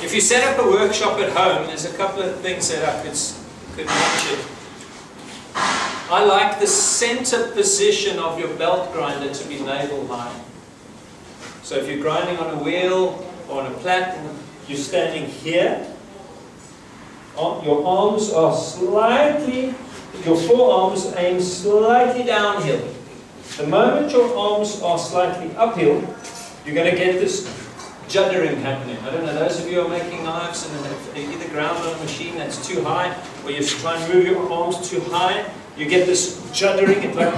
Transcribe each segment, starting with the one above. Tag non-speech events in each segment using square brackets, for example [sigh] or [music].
If you set up a workshop at home, there's a couple of things that I could, could mention. I like the center position of your belt grinder to be navel high. So if you're grinding on a wheel or on a platform, you're standing here. Your arms are slightly, your forearms aim slightly downhill. The moment your arms are slightly uphill, you're going to get this juddering happening. I don't know, those of you who are making knives and have either ground on a machine that's too high, or you try and move your arms too high, you get this juddering, it like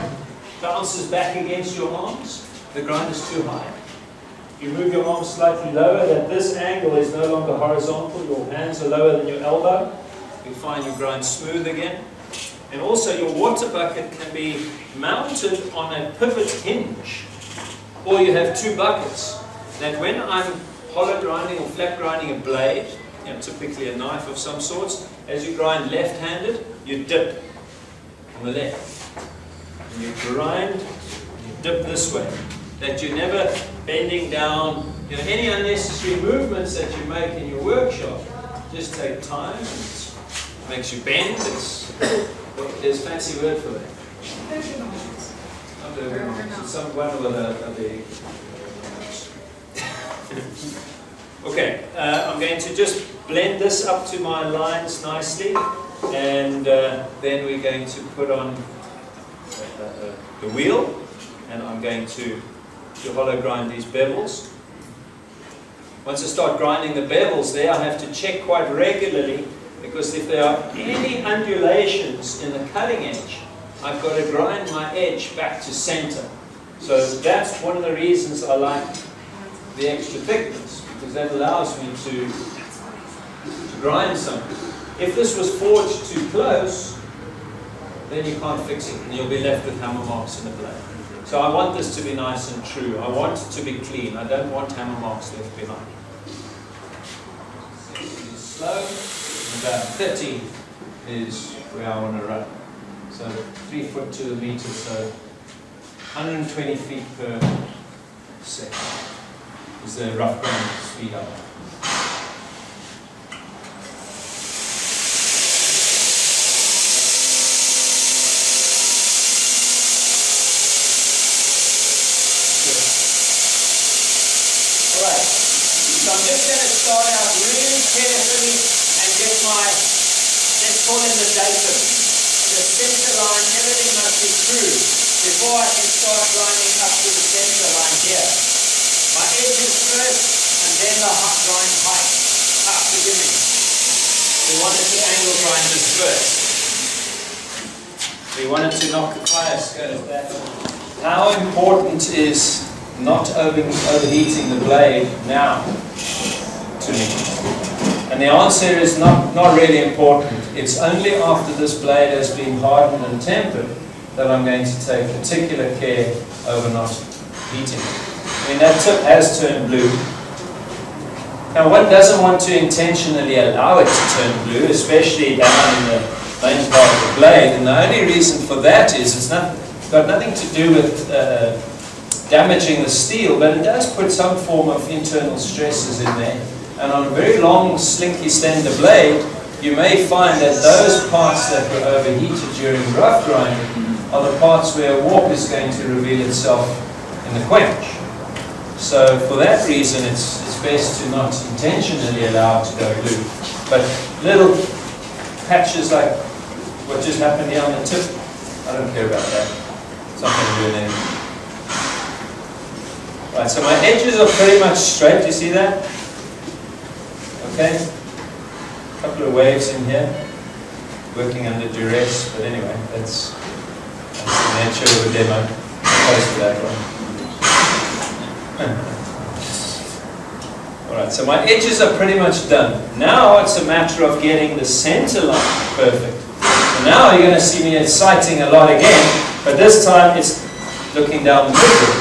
bounces back against your arms. The grind is too high. You move your arms slightly lower, that this angle is no longer horizontal, your hands are lower than your elbow. You find your grind smooth again. And also your water bucket can be mounted on a pivot hinge. Or you have two buckets that when I'm hollow grinding or flat grinding a blade, you know, typically a knife of some sorts, as you grind left-handed, you dip on the left. And you grind, you dip this way. That you're never bending down, you know, any unnecessary movements that you make in your workshop just take time and it makes you bend. It's, there's a fancy word for that. Ergonomics. Not ergonomics. It's some one the, of the [laughs] okay, uh, I'm going to just blend this up to my lines nicely and uh, then we're going to put on uh, the wheel and I'm going to, to hollow grind these bevels. Once I start grinding the bevels there, I have to check quite regularly because if there are any undulations in the cutting edge, I've got to grind my edge back to center. So that's one of the reasons I like the extra thickness because that allows me to, to grind something. If this was forged too close, then you can't fix it and you'll be left with hammer marks in the blade. So I want this to be nice and true. I want it to be clean. I don't want hammer marks left behind. Slow. About 30 is where I want to run. So 3 foot to the meter, so 120 feet per second is the rough ground speed up. So I'm just going to start out really carefully and get my, let's call in the datum. The center line, everything must be true before I can start grinding up to the center line here. Edges first, and then the grind height. Ah, forgive me. We wanted to angle grind this first. We wanted to knock the skirt back. How important is not over, overheating the blade now to me? And the answer is not, not really important. It's only after this blade has been hardened and tempered that I'm going to take particular care over not heating mean, that tip has turned blue. Now, one doesn't want to intentionally allow it to turn blue, especially down in the main part of the blade, and the only reason for that is it's not got nothing to do with uh, damaging the steel, but it does put some form of internal stresses in there. And on a very long, slinky, slender blade, you may find that those parts that were overheated during rough grinding are the parts where a warp is going to reveal itself in the quench. So for that reason, it's, it's best to not intentionally allow it to go blue. But little patches like what just happened here on the tip, I don't care about that. It's not going to do anything. Right, so my edges are pretty much straight, do you see that? Okay? A couple of waves in here, working under duress, but anyway, that's, that's the nature of a demo. Close to that one. Alright, so my edges are pretty much done. Now it's a matter of getting the center line perfect. Now you're going to see me sighting a lot again, but this time it's looking down the midrib.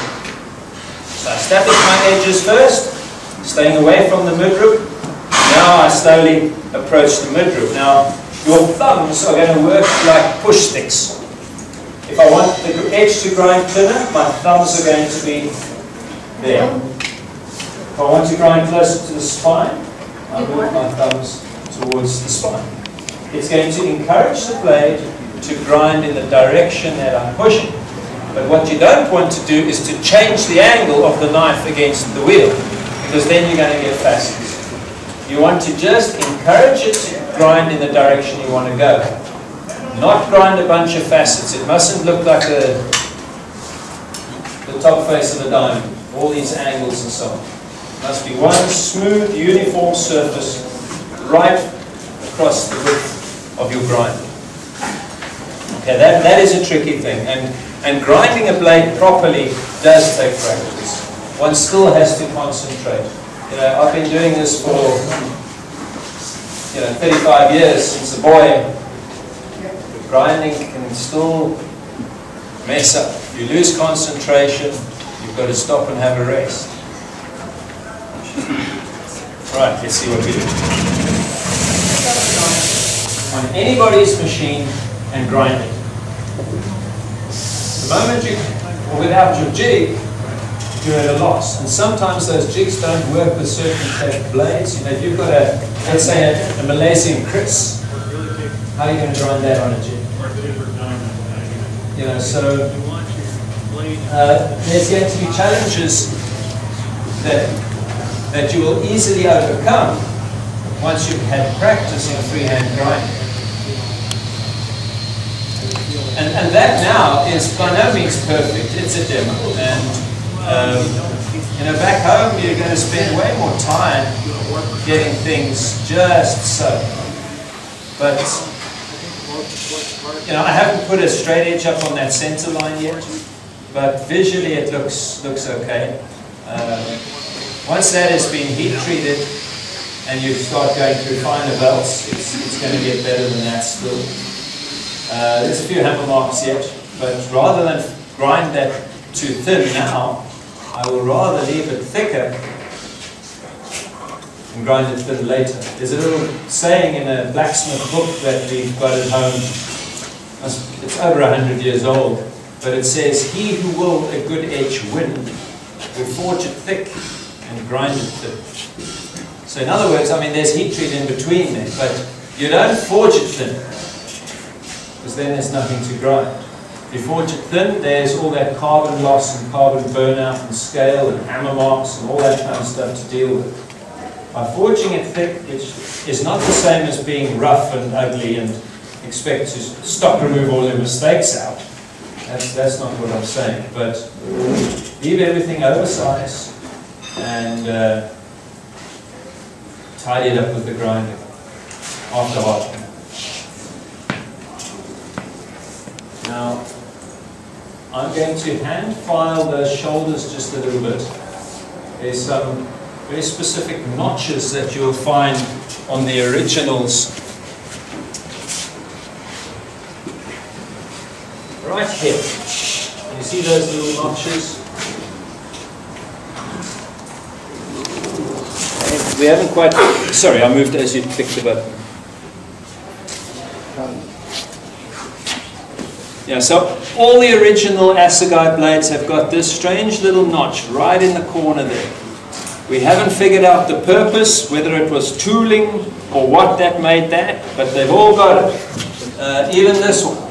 So I establish my edges first, staying away from the midrib. Now I slowly approach the midrib. Now your thumbs are going to work like push sticks. If I want the edge to grind thinner, my thumbs are going to be there. If I want to grind closer to the spine, I move my thumbs towards the spine. It's going to encourage the blade to grind in the direction that I'm pushing. But what you don't want to do is to change the angle of the knife against the wheel, because then you're going to get facets. You want to just encourage it to grind in the direction you want to go. Not grind a bunch of facets. It mustn't look like the, the top face of a diamond, all these angles and so on. It must be one smooth, uniform surface right across the width of your grind. Okay, that, that is a tricky thing. And and grinding a blade properly does take practice. One still has to concentrate. You know, I've been doing this for you know 35 years since a boy. Grinding can still mess up. You lose concentration, you've got to stop and have a rest. Right, let's see what we do. On anybody's machine and grinding The moment you, or without your jig, you're at a loss. And sometimes those jigs don't work with certain blades. You know, if you've got a, let's say a, a Malaysian Kris, how are you going to grind that on a jig? You know, so uh, there's going to be challenges that, that you will easily overcome once you've had practice in freehand grinding. And, and that now is by no means perfect. It's a demo. And um, you know, back home you're going to spend way more time getting things just so. But you know, I haven't put a straight edge up on that center line yet, but visually it looks looks okay. Um, once that has been heat treated and you start going through finer belts, it's, it's going to get better than that still. Uh, there's a few hammer marks yet, but rather than grind that too thin now, I will rather leave it thicker and grind it thin later. There's a little saying in a blacksmith book that we've got at home. It's over a hundred years old, but it says, "He who will a good edge win, will forge it thick and grind it thin." So in other words, I mean, there's heat treat in between there, but you don't forge it thin because then there's nothing to grind. If you forge it thin, there's all that carbon loss and carbon burnout and scale and hammer marks and all that kind of stuff to deal with. By forging it thick, which is not the same as being rough and ugly and expect to stop remove all the mistakes out. That's, that's not what I'm saying. But leave everything oversized and uh, tidy it up with the grinder after hard. Now, I'm going to hand file the shoulders just a little bit. There's some very specific notches that you'll find on the originals. Right here. You see those little notches? We haven't quite, sorry, I moved as you clicked the button. Yeah, so all the original assegai blades have got this strange little notch right in the corner there. We haven't figured out the purpose, whether it was tooling or what that made that, but they've all got it. Uh, even this one.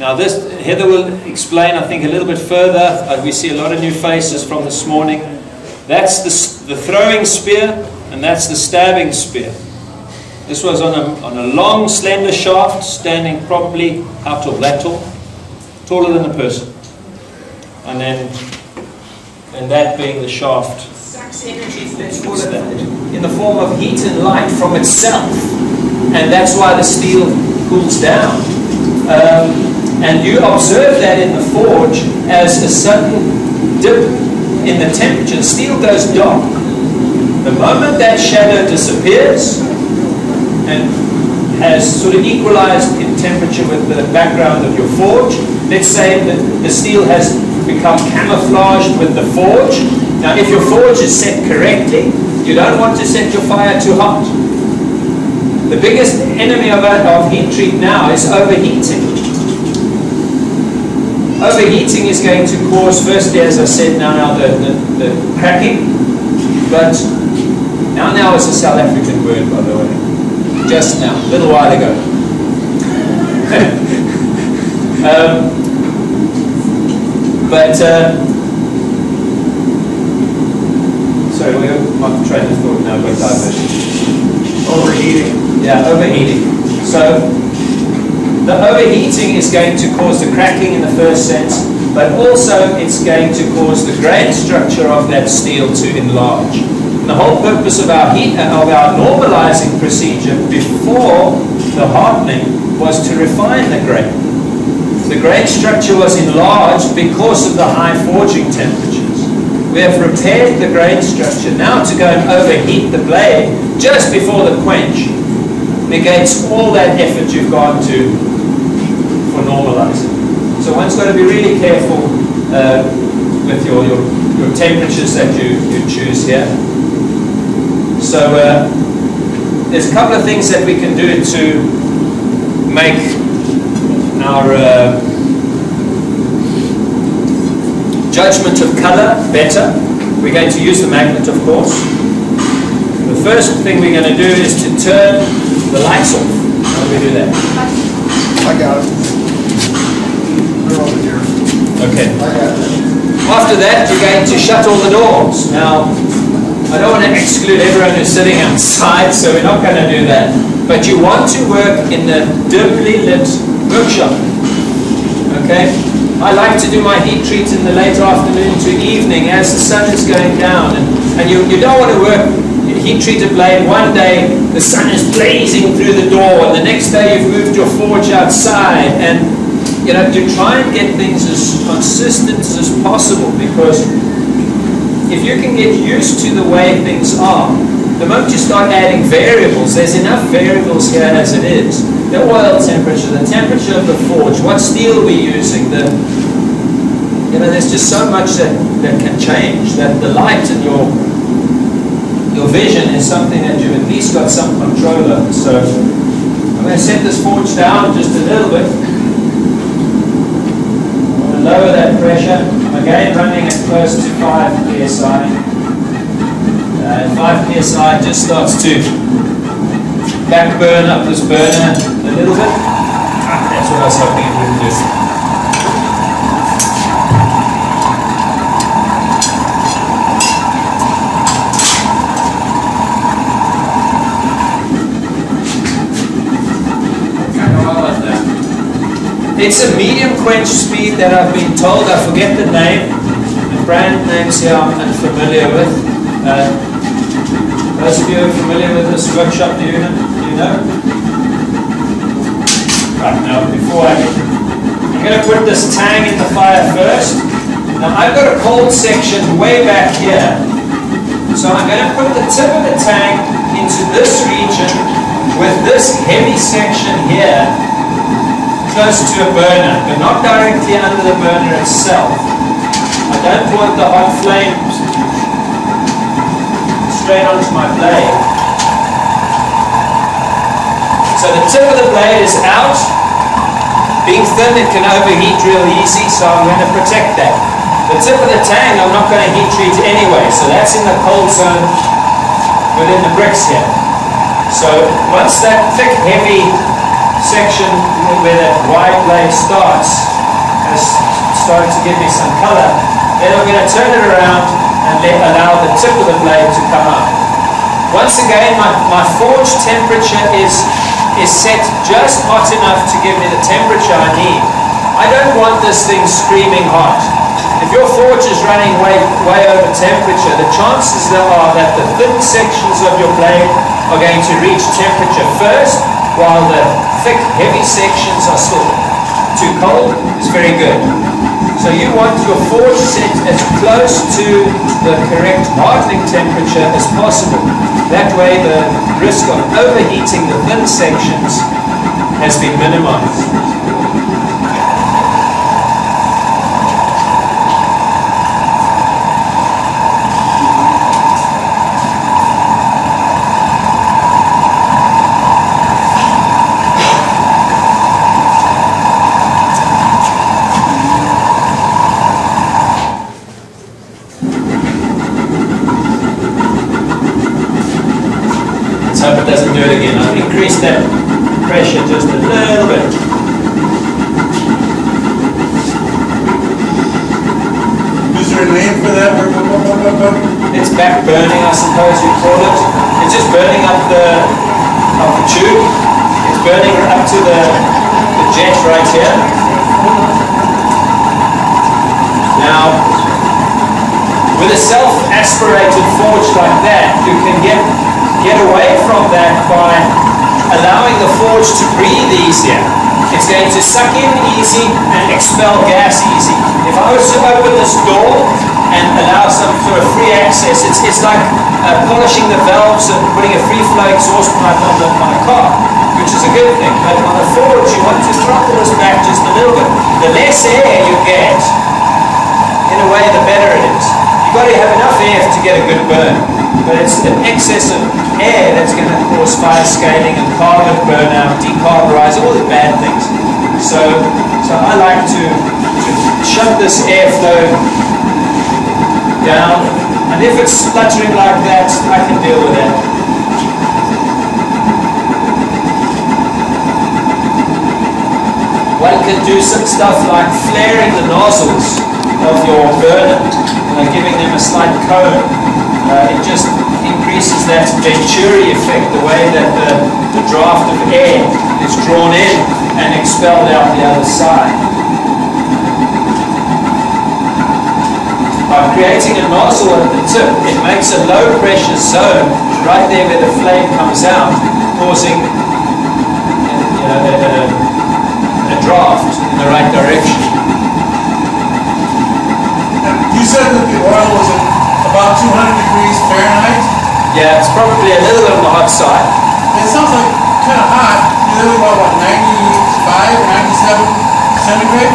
Now this, Heather will explain, I think, a little bit further. We see a lot of new faces from this morning. That's the, the throwing spear, and that's the stabbing spear. This was on a, on a long, slender shaft, standing probably out of lateral taller than a person. And then, and that being the shaft. Sucks energy, in the form of heat and light from itself. And that's why the steel cools down. Um, and you observe that in the forge as a sudden dip in the temperature. Steel goes dark. The moment that shadow disappears and has sort of equalized in temperature with the background of your forge, Let's say that the steel has become camouflaged with the forge. Now if your forge is set correctly, you don't want to set your fire too hot. The biggest enemy of, of heat treat now is overheating. Overheating is going to cause, firstly, as I said now, the, the, the cracking, but Now now is a South African word, by the way. Just now, a little while ago. [laughs] um, but, uh, sorry, we my train of thought now got diversion. Overheating. Yeah, overheating. So, the overheating is going to cause the cracking in the first sense, but also it's going to cause the grain structure of that steel to enlarge. And the whole purpose of our heat uh, of our normalizing procedure before the hardening was to refine the grain. The grain structure was enlarged because of the high forging temperatures. We have repaired the grain structure. Now to go and overheat the blade just before the quench negates all that effort you've gone to. So one's got to be really careful uh, with your, your, your temperatures that you, you choose here. So uh, there's a couple of things that we can do to make our uh, judgment of color better. We're going to use the magnet, of course. The first thing we're going to do is to turn the lights off. How do we do that? I got it. Okay. After that, you're going to shut all the doors. Now, I don't want to exclude everyone who's sitting outside, so we're not going to do that. But you want to work in the dimly lit workshop. Okay? I like to do my heat treat in the late afternoon to evening as the sun is going down. And, and you, you don't want to work heat treated blade. One day the sun is blazing through the door, and the next day you've moved your forge outside. And you know, you try and get things as consistent as possible because if you can get used to the way things are, the moment you start adding variables, there's enough variables here as it is. The oil temperature, the temperature of the forge, what steel we're using, the you know, there's just so much that, that can change that the light in your your vision is something that you've at least got some control over. So I'm going to set this forge down just a little bit. Lower that pressure. Again running it close to 5 psi. And 5 psi just starts to back burn up this burner a little bit. Ah, That's what I was hoping it wouldn't do. Kind of well like that. It's a medium quench speed that I've been told. I forget the name. The brand names here I'm unfamiliar with. Uh, those of you who are familiar with this workshop, do you know? Do you know? Right now, before I I'm going to put this tang in the fire first. Now I've got a cold section way back here. So I'm going to put the tip of the tang into this region with this heavy section here close to a burner, but not directly under the burner itself. I don't want the hot flames straight onto my blade. So the tip of the blade is out. Being thin, it can overheat real easy, so I'm going to protect that. The tip of the tang, I'm not going to heat treat anyway, so that's in the cold zone within the bricks here. So once that thick, heavy section where that wide blade starts has started to give me some color, then I'm going to turn it around and let, allow the tip of the blade to come up. Once again, my, my forge temperature is, is set just hot enough to give me the temperature I need. I don't want this thing screaming hot. If your forge is running way, way over temperature, the chances are that the thin sections of your blade are going to reach temperature first, while the thick, heavy sections are still too cold, is very good. So you want your forge set as close to the correct hardening temperature as possible. That way the risk of overheating the thin sections has been minimized. To suck in easy and expel gas easy. If I was to open this door and allow some sort of free access, it's, it's like uh, polishing the valves and putting a free flow exhaust pipe on the, car, which is a good thing. But on the forge, you want to throttle this back just a little bit. The less air you get, in a way, the better it is. You've got to have enough air to get a good burn, but it's an excess of air that's going to cause fire scaling and carbon burnout, decarburize, all the bad things. So, so I like to, to shut this airflow down, and if it's spluttering like that, I can deal with that. One can do some stuff like flaring the nozzles of your burner, uh, giving them a slight cone. Uh, it just increases that Venturi effect, the way that the, the draft of air is drawn in and expelled out the other side. By creating a nozzle at the tip, it makes a low pressure zone right there where the flame comes out, causing know, a, a, a draft in the right direction. You said that the oil was about 200 degrees Fahrenheit? Yeah, it's probably a little bit on the hot side. It sounds like kind of hot. You're about, what, 95 97 centigrade?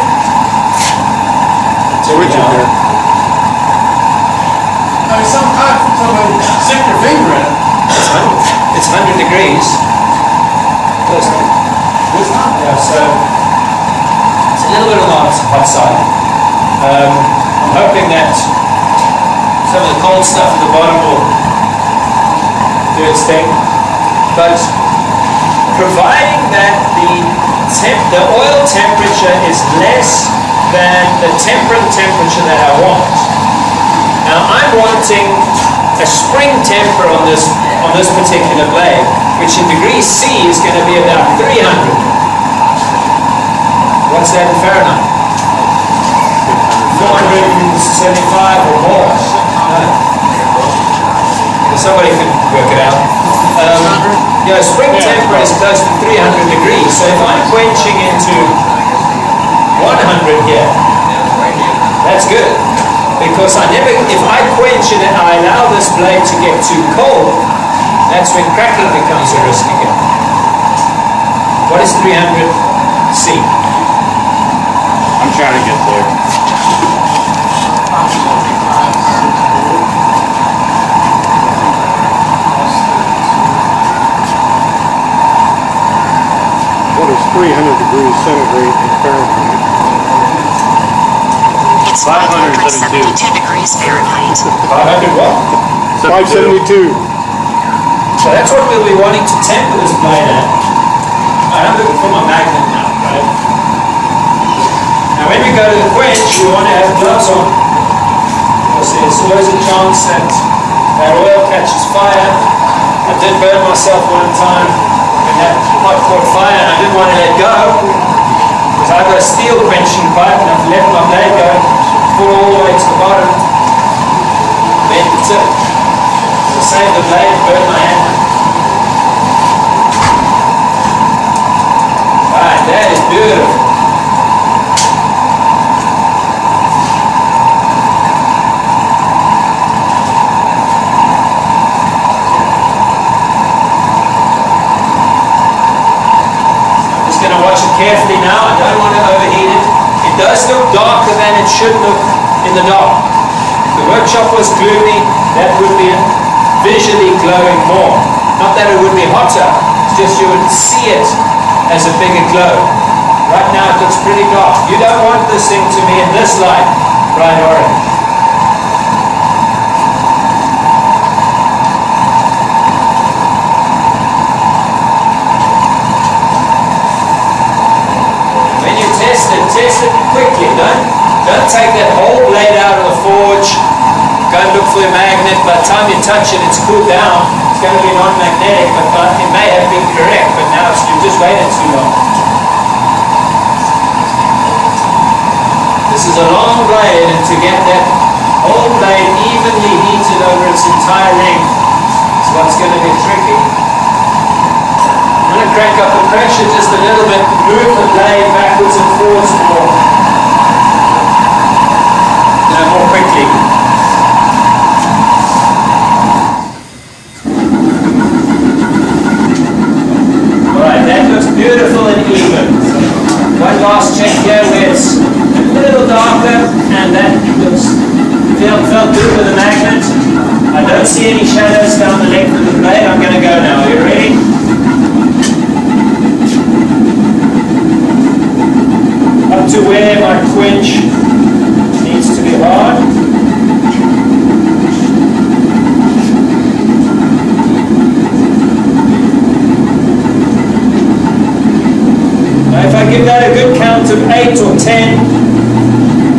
It's original. I mean, it sounds hot for somebody to stick their finger in it. It's 100, it's 100 degrees. Close to- It's not. Yeah, so it's a little bit on the hot, hot side. Um, I'm hoping that some of the cold stuff at the bottom will do its thing. But providing that the temp, the oil temperature is less than the temperate temperature that I want. Now I'm wanting a spring temper on this on this particular blade, which in degrees C is going to be about 300. What's that in Fahrenheit? 475 or more. Somebody could work it out. Um, you know, spring temper is close to 300 degrees, so if I'm quenching into 100 here, that's good. Because I never, if I quench it and I allow this blade to get too cold, that's when cracking becomes a risk again. What is 300 C? I'm trying to get there. What is 300 degrees centigrade in Fahrenheit? It's 572. 572 degrees Fahrenheit. 500 what? 572. So that's what we'll be wanting to temper this blade at. I'm looking for my magnet now, right? Now when we go to the quench, we want to have gloves on. Because there's always a chance that that oil catches fire. I did burn myself one time when that pot caught fire and I didn't want to let go. Because I've got a steel quenching pipe and I've let my blade go, full all the way to the bottom, bent the tip. To save the blade, burn my hand. Right, that is beautiful. Watch it carefully now. I don't want to overheat it. It does look darker than it should look in the dark. If the workshop was gloomy, that would be visually glowing more. Not that it would be hotter, it's just you would see it as a bigger glow. Right now it looks pretty dark. You don't want this thing to be in this light, bright orange. test it quickly. Don't, don't take that whole blade out of the forge. Go and look for a magnet. By the time you touch it, it's cooled down. It's going to be non-magnetic, but it may have been correct, but now it's, you just waited too long. This is a long blade, and to get that whole blade evenly heated over its entire ring is what's going to be tricky. Going to crank up the pressure just a little bit, move the blade backwards and forwards more. No, more quickly. Alright, that looks beautiful and even. One last check here where it's a little darker and that looks felt, felt good with the magnet. I don't see any shadows down the length of the blade. I'm going to go now. Are you ready? To where my quench needs to be hard. Now if I give that a good count of 8 or 10,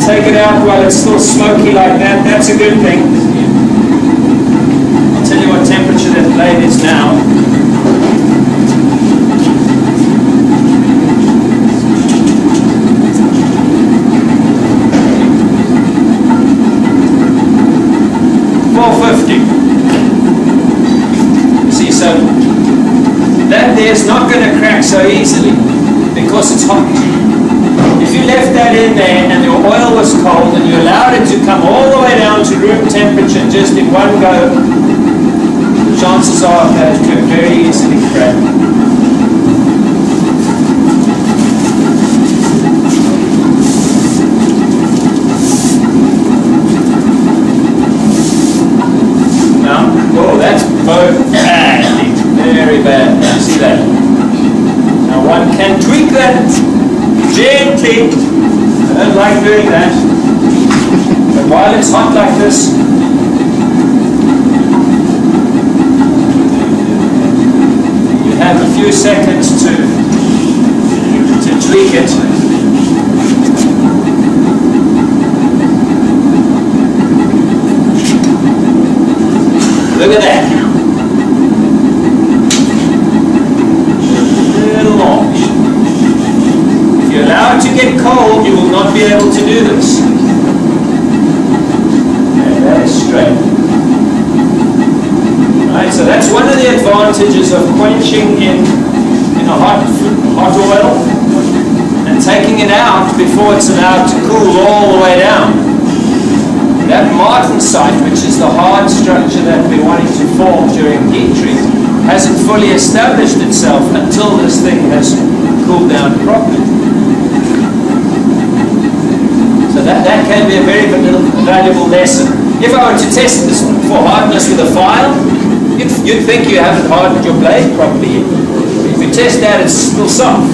take it out while it's still smoky like that, that's a good thing. I'll tell you what temperature that blade is now. Four fifty. See, so that there's not going to crack so easily because it's hot. If you left that in there and your oil was cold and you allowed it to come all the way down to room temperature just in one go, the chances are that it could very easily crack. Now, oh, that's both badly, very bad. You see that? Now one can tweak that gently. I don't like doing that. But while it's hot like this, you have a few seconds to, to tweak it. Look at that. Little more. If you allow it to get cold, you will not be able to do this. And that is straight. Right, so that's one of the advantages in, in a hot, hot oil and taking it out before it's allowed to cool all the way down. That martensite, which is the hard structure that we're wanting to form during heat treat, hasn't fully established itself until this thing has cooled down properly. So that, that can be a very valuable lesson. If I were to test this for hardness with a file, you'd, you'd think you haven't hardened your blade properly. If you test that, it's still soft.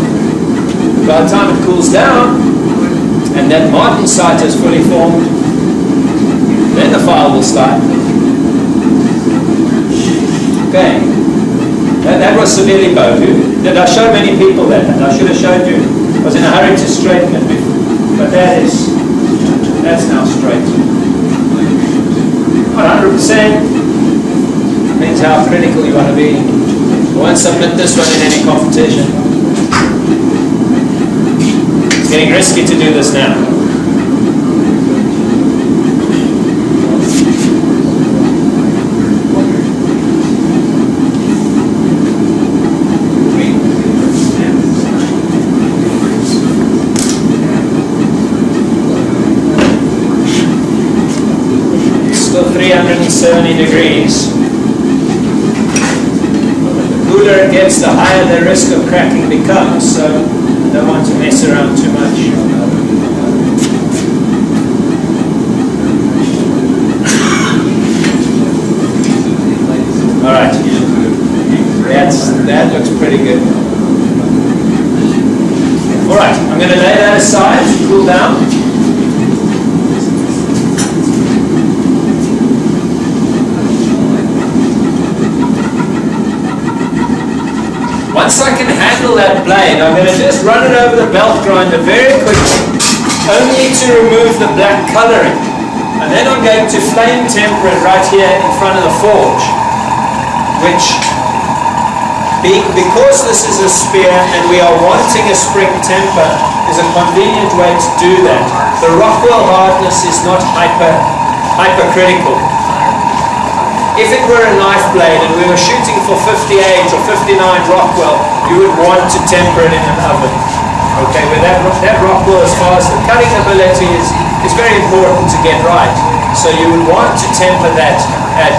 By the time it cools down, and that martensite is fully formed, then the file will start. Okay. That, that was severely bowed. Did I show many people that? And I should have showed you. I was in a hurry to straighten it. before. But that is, that's now straight. Not 100%. Depends how critical you want to be. I won't submit this one in any competition. It's getting risky to do this now. still 370 degrees. The cooler it gets, the higher the risk of cracking becomes, so I don't want to mess around too much. Alright, that's, that looks pretty good. Alright, I'm going to lay that aside cool down. I'm going to just run it over the belt grinder very quickly, only to remove the black coloring. And then I'm going to flame temper it right here in front of the forge, which, be, because this is a spear and we are wanting a spring temper, is a convenient way to do that. The Rockwell hardness is not hyper, hypercritical. If it were a knife blade and we were shooting for 58 or 59 Rockwell, you would want to temper it in an oven. Okay, but that, that Rockwell, as far as the cutting ability is, is very important to get right. So you would want to temper that at,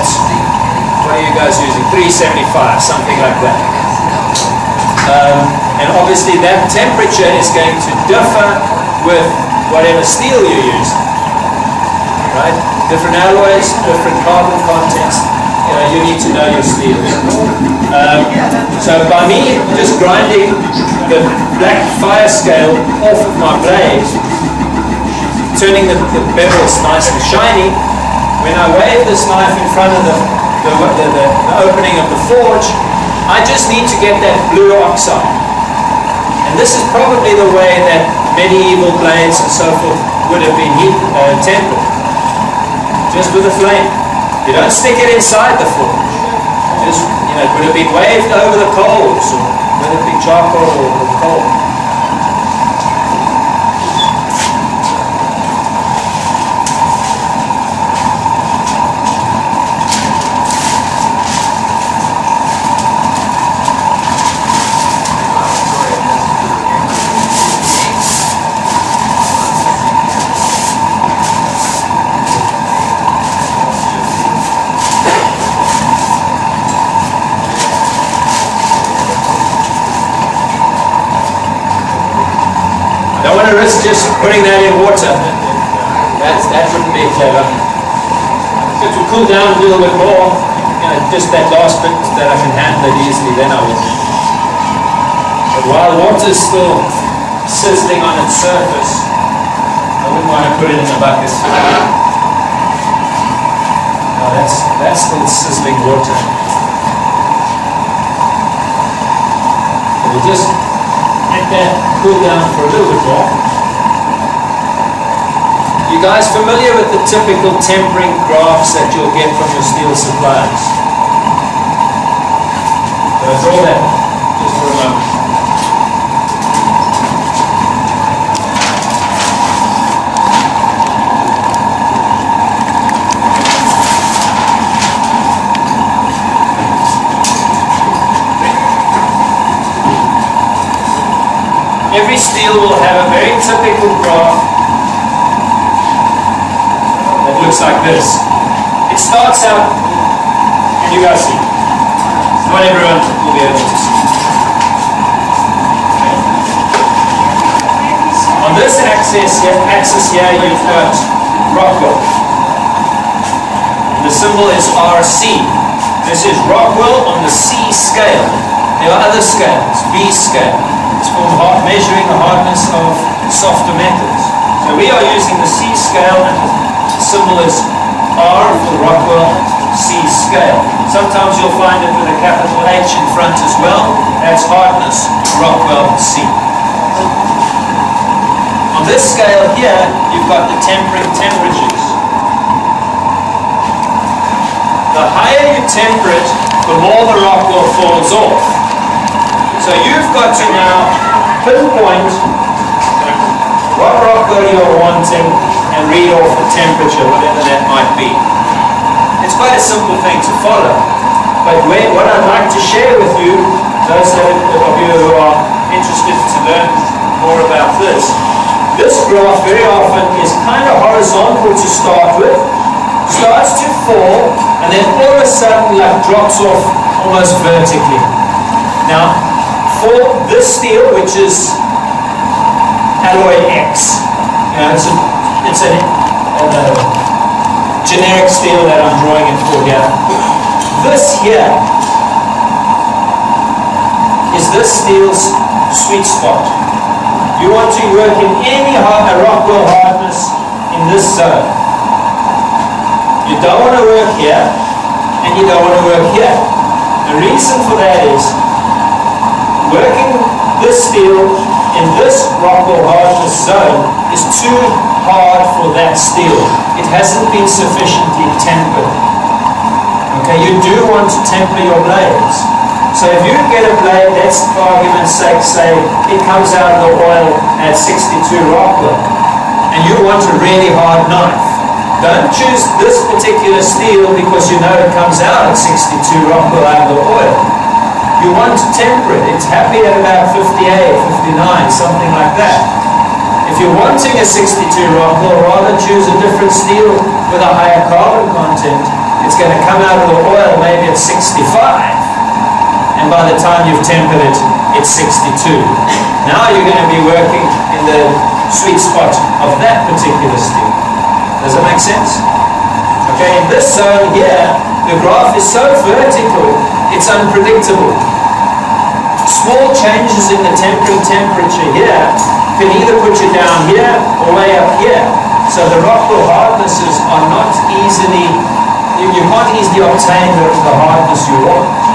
what are you guys using, 375, something like that. Um, and obviously that temperature is going to differ with whatever steel you use. Right? Different alloys, different carbon contents. You know, you need to know your steel. Um, so by me just grinding the black fire scale off of my blade, turning the, the bevels nice and shiny, when I wave this knife in front of the, the, the, the, opening of the forge, I just need to get that blue oxide. And this is probably the way that medieval blades and so forth would have been heat, uh, tempered. Just with a flame. You don't stick it inside the forge. Just, you know, it would have been waved over the coals, or whether it be charcoal or coal. Risk just putting that in water. That's, that wouldn't be clever. It would cool down a little bit more, you know, just that last bit that I can handle it easily, then I will. But while water's still sizzling on its surface, I wouldn't want to put it in the bucket. No, that's, that's still sizzling water. We'll just let that cool down for a little bit more. You guys familiar with the typical tempering graphs that you'll get from your steel suppliers? So draw that just for a moment. Every steel will have a very typical graph that looks like this. It starts out, and you guys see, not everyone will be able to see. On this axis here, axis here you've got Rockwell. The symbol is RC. This is Rockwell on the C scale. There are other scales, B scale. Measuring the hardness of softer metals. So we are using the C scale and the symbol is R for Rockwell C scale. Sometimes you'll find it with a capital H in front as well. That's hardness, Rockwell C. On this scale here, you've got the tempering temperatures. The higher you temper it, the more the Rockwell falls off. So you've got to now pinpoint what Rockwell you're wanting and read off the temperature, whatever that might be. It's quite a simple thing to follow. But where, what I'd like to share with you, those of you who are interested to learn more about this, this graph very often is kind of horizontal to start with, starts to fall, and then all of a sudden like drops off almost vertically. Now, for this steel, which is alloy X, you know, it's a, it's a, a generic steel that I'm drawing it for here. This here is this steel's sweet spot. You want to work in any hard, a Rockwell hardness in this zone. You don't want to work here, and you don't want to work here. The reason for that is working this steel in this Rockwell hardness zone is too hard for that steel. It hasn't been sufficiently tempered. Okay, you do want to temper your blades. So if you get a blade, let's for argument's sake say it comes out of the oil at 62 Rockwell, and you want a really hard knife. Don't choose this particular steel because you know it comes out at 62 Rockwell out of the oil. You want to temper it. It's happy at about 58, 59, something like that. If you're wanting a 62 Rockwell, rather choose a different steel with a higher carbon content. It's going to come out of the oil maybe at 65 and by the time you've tempered it, it's 62. Now you're going to be working in the sweet spot of that particular steel. Does that make sense? Okay, in this zone here, the graph is so vertical, it's unpredictable. Small changes in the tempering temperature here can either put you down here or way up here. So the Rockwell hardnesses are not easily, you, you can't easily obtain the, the hardness you want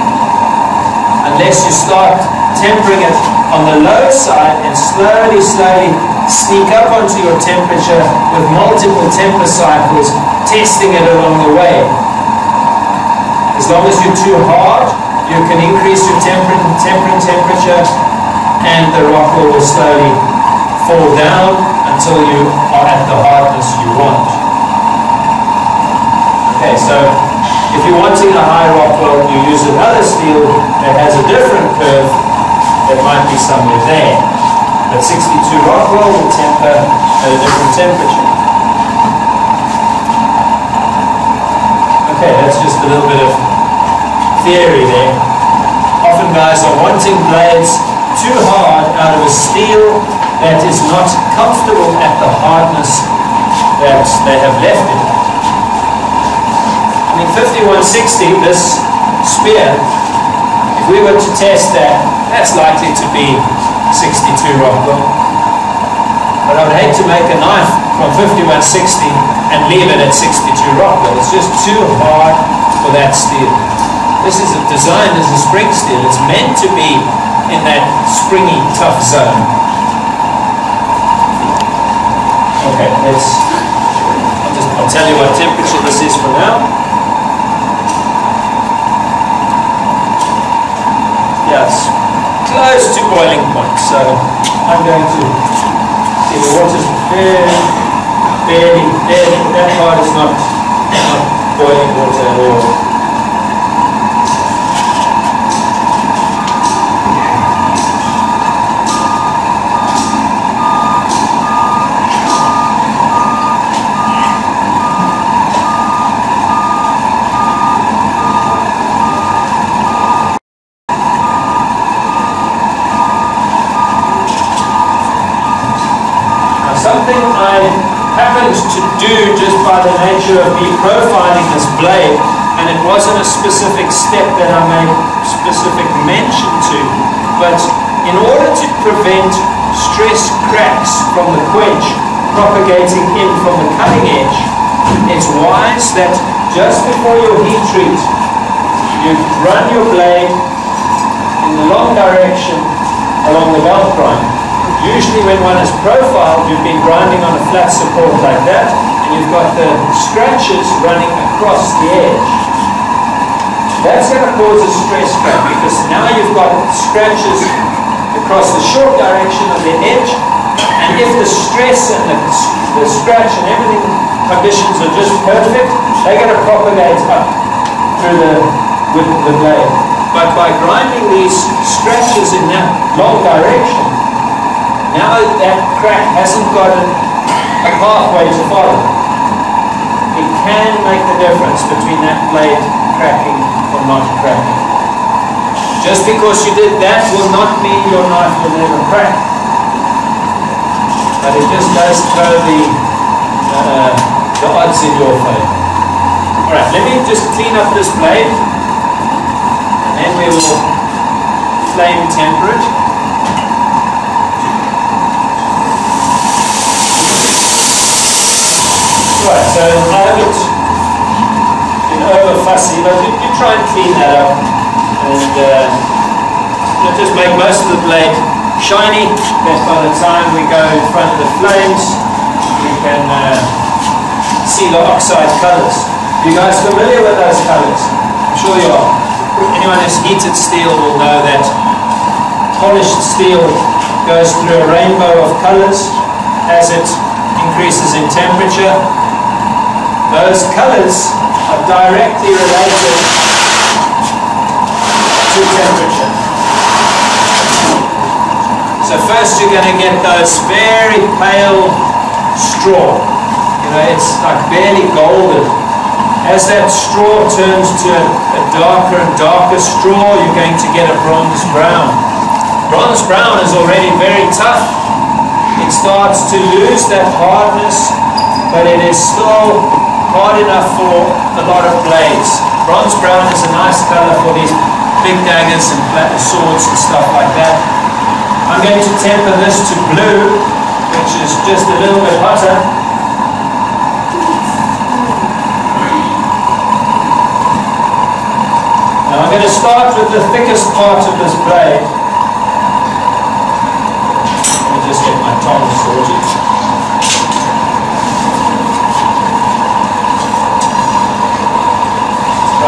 unless you start tempering it on the low side and slowly, slowly sneak up onto your temperature with multiple temper cycles, testing it along the way. As long as you're too hard, you can increase your tempering, tempering temperature and the Rockwell will slowly fall down until you are at the hardness you want. Okay, so if you're wanting a high Rockwell, you use another steel that has a different curve that might be somewhere there. But 62 rock Rockwell will temper at a different temperature. Okay, that's just a little bit of theory there. Often guys are wanting blades too hard out of a steel that is not comfortable at the hardness that they have left it. I mean, 5160, this spear, if we were to test that, that's likely to be 62 Rockwell. But I would hate to make a knife from 5160 and leave it at 62 Rockwell. It's just too hard for that steel. This is designed as a spring steel. It's meant to be in that springy, tough zone. Okay, let's, I'll just, I'll tell you what temperature this is for now. Yes, close to boiling point. So I'm going to see the water's very, barely, barely, that part is not, not boiling water at all. Now, something I happened to do just by the nature of me profiling this blade, and it wasn't a specific step that I made specific mention to, but in order to prevent stress cracks from the quench propagating in from the cutting edge, it's wise that just before your heat treat, you run your blade in the long direction along the belt grind. Usually when one is profiled, you've been grinding on a flat support like that, and you've got the scratches running across the edge. That's going to cause a stress crack because now you've got scratches across the short direction of the edge, and if the stress and the, the scratch and everything conditions are just perfect, they're going to propagate up through the with the blade. But by grinding these scratches in that long direction, now that crack hasn't got a, a pathway to follow. It can make the difference between that blade cracking or not cracking. Just because you did that will not mean your knife will never crack. But it just does throw the, uh, the odds in your favor. Alright, let me just clean up this blade and then we will flame temper it. Right, so I haven't been over fussy, but you, you try and clean that up and uh, just make most of the blade shiny that by the time we go in front of the flames, we can uh, see the oxide colors. You guys familiar with those colors? I'm sure you are. Anyone who's heated steel will know that polished steel goes through a rainbow of colors as it increases in temperature. Those colors are directly related to temperature. So first you're going to get those very pale straw. You know, it's like barely golden. As that straw turns to a, darker and darker straw, you're going to get a bronze brown. Bronze brown is already very tough. It starts to lose that hardness, but it is still hard enough for a lot of blades. Bronze brown is a nice color for these big daggers and swords and stuff like that. I'm going to temper this to blue, which is just a little bit hotter. Now I'm going to start with the thickest part of this blade. Let me just get my tongs sorted.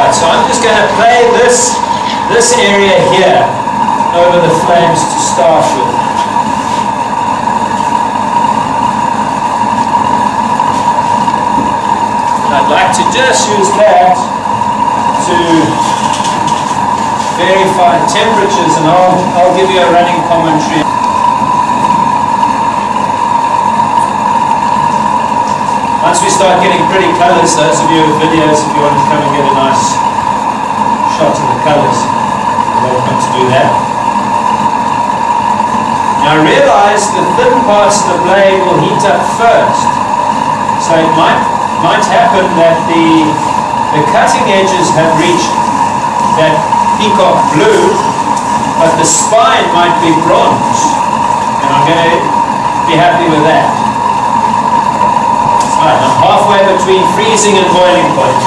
Right, so I'm just going to play this, this area here over the flames to start with. I'd like to just use that to verify temperatures and I'll, I'll give you a running commentary. Once we start getting pretty colors, those of you with videos, if you want to come and get a nice shot of the colors, you're welcome to do that. Now realize the thin parts of the blade will heat up first. So it might, might happen that the, the cutting edges have reached that peacock blue, but the spine might be bronze. And I'm going to be happy with that. Halfway between freezing and boiling point.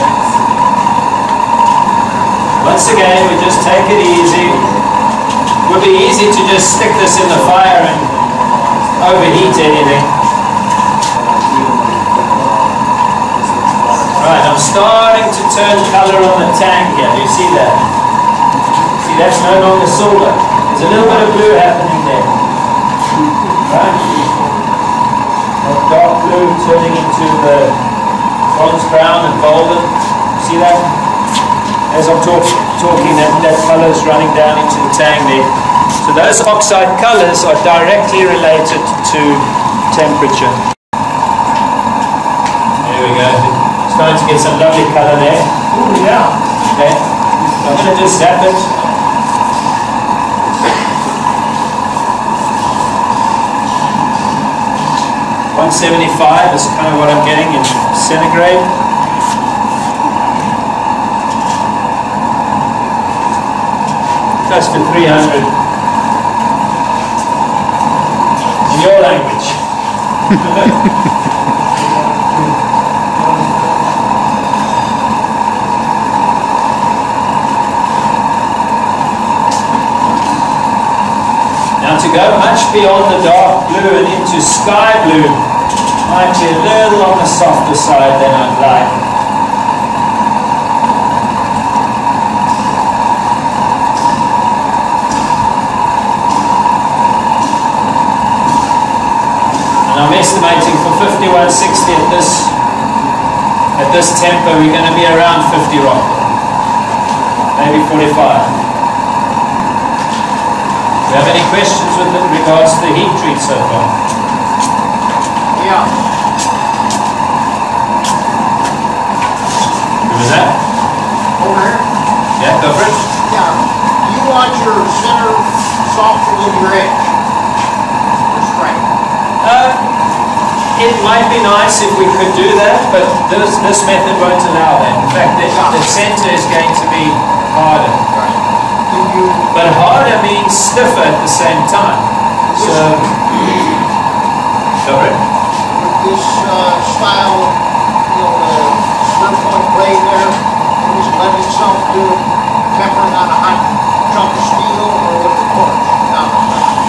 Once again, we just take it easy. It would be easy to just stick this in the fire and overheat anything. Right, I'm starting to turn color on the tang here. Do you see that? See, that's no longer silver. There's a little bit of blue happening there. Right? Dark blue turning into the bronze brown and golden. See that? As I'm talk, talking, that, that color is running down into the tang there. So those oxide colors are directly related to temperature. There we go. Starting to get some lovely color there. Oh, yeah. Okay. I'm going to just zap it. One seventy-five is kind of what I'm getting in centigrade. That's three hundred. In your language. [laughs] Now to go much beyond the dark blue and into sky blue might be a little on the softer side than I'd like. And I'm estimating for 5160 at this at this tempo we're going to be around 50 rock. Maybe 45. Do you have any questions with regards to the heat treat so far? Yeah, Who was that? over here. Yeah, go for it. Yeah, you want your center softer than your edge. Or straight. Uh, it might be nice if we could do that, but this, this method won't allow that. In fact, the, the center is going to be harder. Right. You, But harder means stiffer at the same time. So, go for it. with this, uh, style, you know, the square point blade there, just let itself do tempering on a hot chunk of steel or with the torch?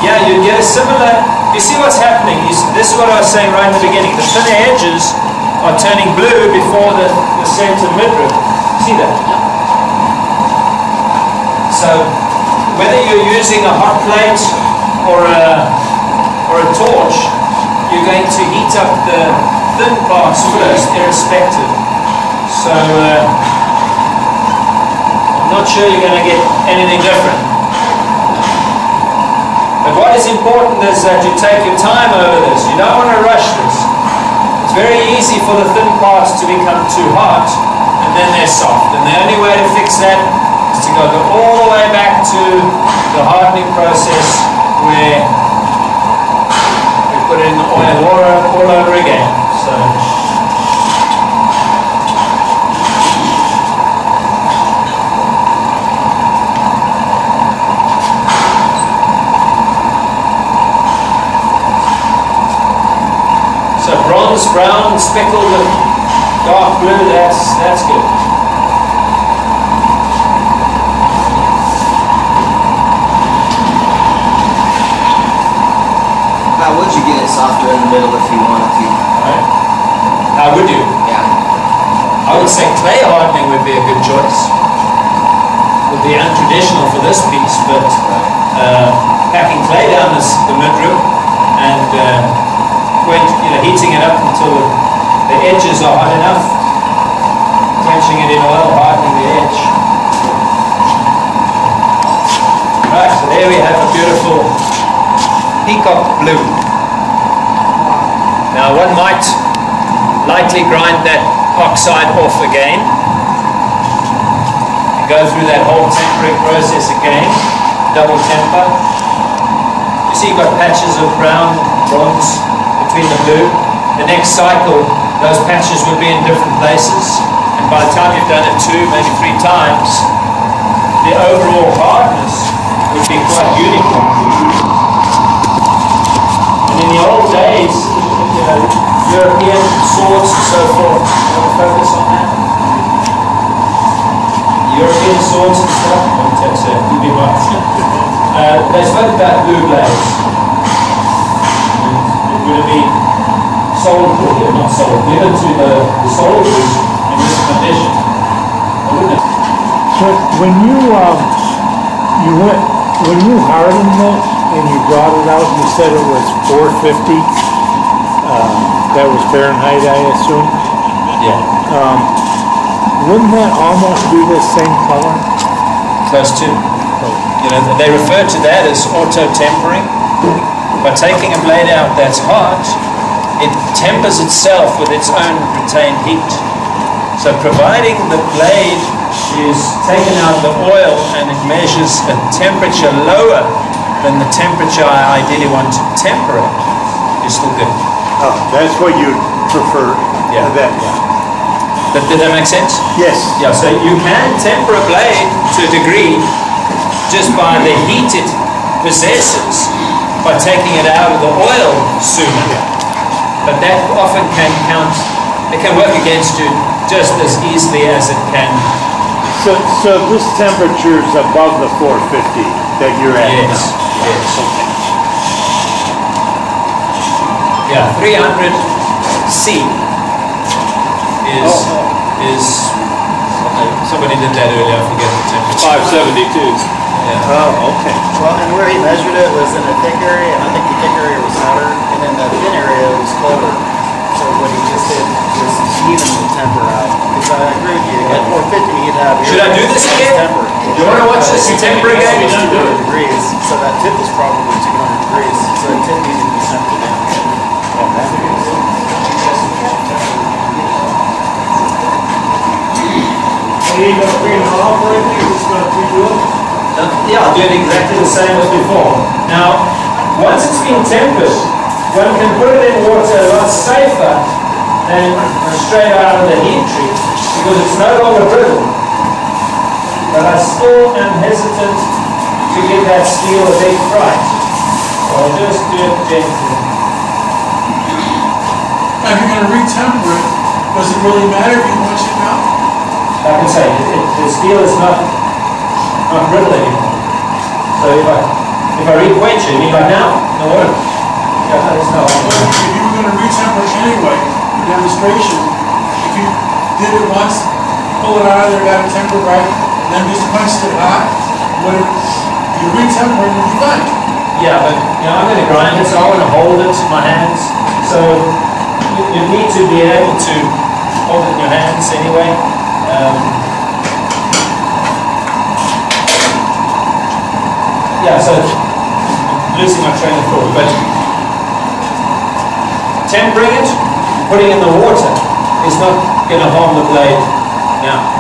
Yeah, you get a similar, you see what's happening, you this is what I was saying right in the beginning, the thinner edges are turning blue before the, the center midrib. See that? So, whether you're using a hot plate or a, or a torch, you're going to heat up the thin parts first, irrespective. So, uh, I'm not sure you're going to get anything different. But what is important is that you take your time over this. You don't want to rush this. It's very easy for the thin parts to become too hot and then they're soft. And the only way to fix that is to go, all the way back to the hardening process where put in oil all over again. So So bronze, brown, speckled dark blue, that's, that's good. How would you get it softer in the middle if you wanted to? Right? How would you? Yeah. I would say clay hardening would be a good choice. Would be untraditional for this piece, but uh, packing clay down this, the midrib and uh, quench, you know, heating it up until the edges are hot enough, quenching it in oil, hardening the edge. Right, so there we have a beautiful peacock blue. Now one might lightly grind that oxide off again. And go through that whole tempering process again, double temper. You see you've got patches of brown, bronze between the blue. The next cycle, those patches would be in different places. And by the time you've done it two, maybe three times, the overall hardness would be quite uniform. And in the old days, know, European swords and so forth, you want to focus on that? European swords and stuff, touch that, you'd be right. Uh, they spoke about blue blades. It would have been sold, or not sold, given to the, the soldiers in this condition. So when you, um, you went, when you hardened this and you brought it out, and you said it was four fifty? Uh, that was Fahrenheit, I assume? Yeah. Um, wouldn't that almost be the same color? Close to. You know, they refer to that as auto tempering. By taking a blade out that's hot, it tempers itself with its own retained heat. So providing the blade is taken out the oil and it measures a temperature lower than the temperature I ideally want to temper it, it, is still good. Oh, that's what you prefer? Yeah. That, yeah. But did that make sense? Yes. Yeah, so you can temper a blade to a degree just by the heat it possesses by taking it out of the oil sooner. But that often can count, it can work against you just as easily as it can. So, so this temperature is above the four fifty that you're at now? Yes, yes. Yeah, 300 C is, oh. is, okay, somebody did that earlier, I forget the temperature. Five seventy-two. Yeah. Oh, oh okay. Well, and where he measured it was in a thick area, and I think the thick area was hotter, and then the thin area was colder. So what he just did was even the temper out. Because I agree with you, at four fifty, you'd have. Should I do this again? Temper. You wanna watch this temper again? It's 200 degrees, so that tip is probably two hundred degrees, so the tip needs to be tempered down. Uh, Yeah, I'll do it exactly the same as before. Now, once it's been tempered, one can put it in water a lot safer than straight out of the heat treat because it's no longer brittle. But I still am hesitant to give that steel a big fright. So I'll just do it gently. Now, if you're gonna retemper it, does it really matter if you wash it out? I can say, it, it, the steel is not, not brittle anymore. So if I If I re-quench it, you mean like now, the water? Yeah, that's no. But if you were gonna retemper it anyway, for demonstration, if you did it once, pull it out of there, got it tempered right, and then just punched it hot, would it, you retemper it, you'd be fine. Yeah, but, you know, I'm gonna grind it, so I wanna hold it in my hands. So, you, need to be able to hold it in your hands anyway. Um, yeah, so, I'm losing my train of thought, but tempering it, putting in the water is not gonna harm the blade now.